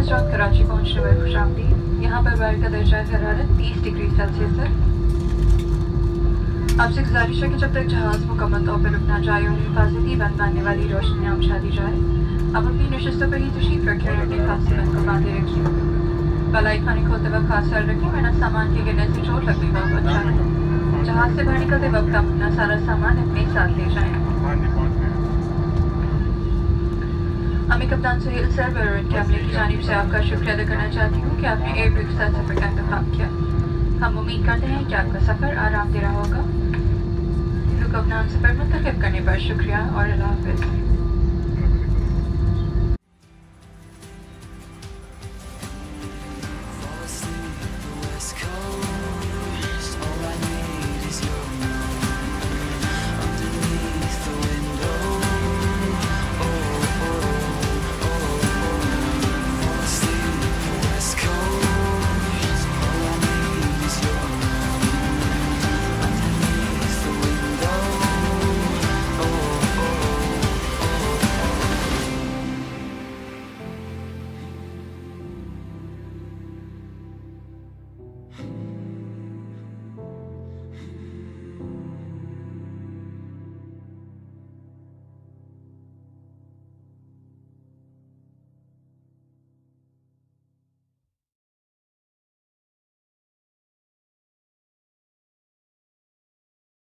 हजरात कराची पहुँचने पर खुश आमदी यहाँ पर बाहर का दर्जा हरारत 30 डिग्री सेल्सियस है। आपसे गुजारिश है कि जब तक जहाज़ मुकम्मल तौर पर रुकना जाए और हिफाजती बंद बांधने वाली रोशनी आमशा दी जाए, आप अपनी नशस्तों पर ही तशीफ रखें और अपनी खासी बंद को बांधे रखिए बलाई खाने खोलते वक्त खास ख्याल रखें, वरना सामान के गिरने से चोट लगनी बहुत अच्छा है जहाज़ से बाहर निकलते वक्त अपना सारा सामान अपने साथ ले जाएँ। अमी कप्तान सुहेल सर और उनके अमले की जानब से आपका शुक्रिया अदा करना चाहती हूँ कि आपने एयर के साथ सफ़र का इंतज़ाम किया। हम उम्मीद करते हैं कि आपका सफ़र आराम दे रहा होगा। लुक अपना सफ़र मुंतब करने पर शुक्रिया और अल्लाह हाफिज़।